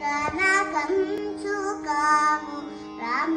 కనకం చుకాము రామ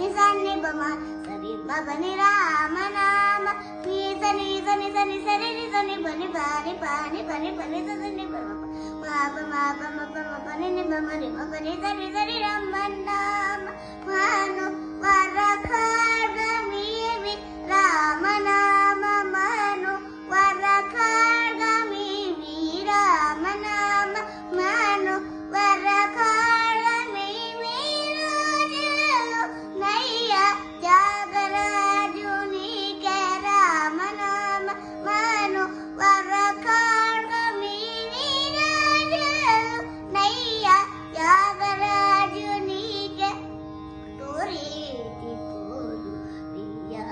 నిసని బమ సరి బబని రామనామ నీ సని సని సని సరి ని సని బని పాని పాని పని పని సని బమ మాప మాప మప మప ని బమ ని మప ని సరి సరి రామనామ మాను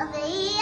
of the year.